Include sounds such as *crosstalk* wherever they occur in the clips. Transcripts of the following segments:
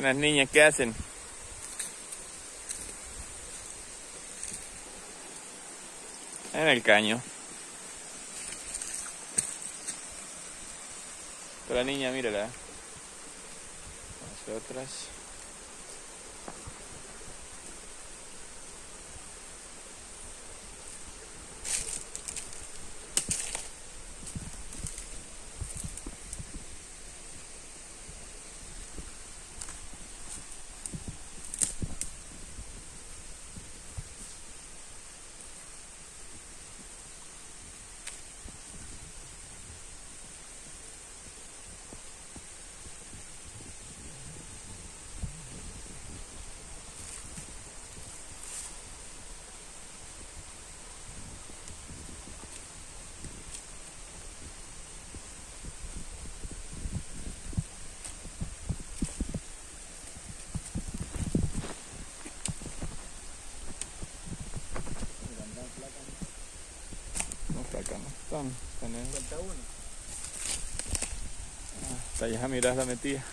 Las niñas, ¿qué hacen? En el caño. La niña, mírala. Nosotras. Están, Falta uno. Allá miras la metida.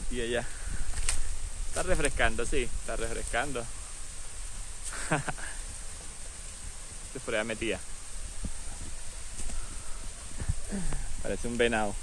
Metida ya. Está refrescando, sí, está refrescando. *laughs* Se fue metida. Parece un venado.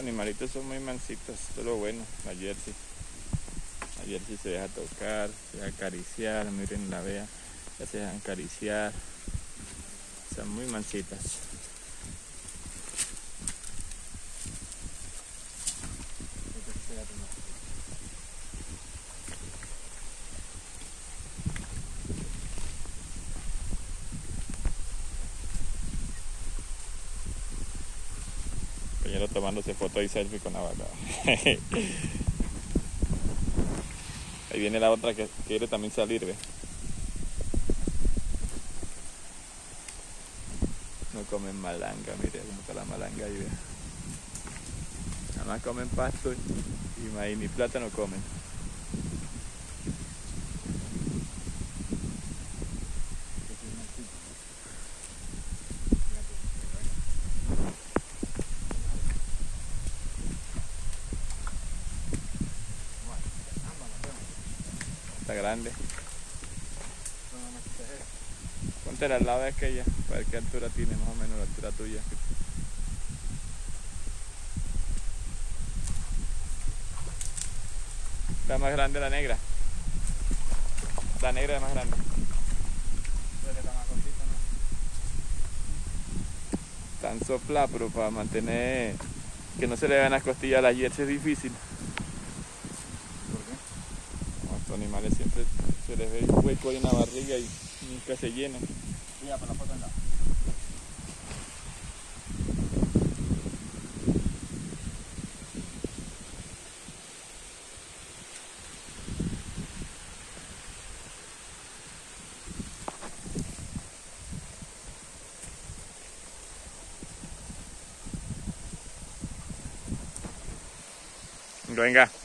Los animalitos son muy mansitos, es lo bueno, la jersey. La jersey se deja tocar, se deja acariciar, miren la vea, ya se dejan acariciar. Son muy mansitas. Compañero tomándose foto y selfie con la vaca. *laughs* Ahí viene la otra que quiere también salir, ve. No comen malanga, mire cómo está la malanga ahí, ve. Nada más comen pasto y maíz, ni plátano comen. Está grande. Ponte al lado de aquella, para ver qué altura tiene, más o menos la altura tuya. Está más grande la negra. La negra es más grande. Tan sopla, pero para mantener que no se le vean las costillas a la jersey es difícil. A estos animales siempre se les ve un hueco ahí en la barriga y nunca se llenan. Mira, para la foto anda. Venga.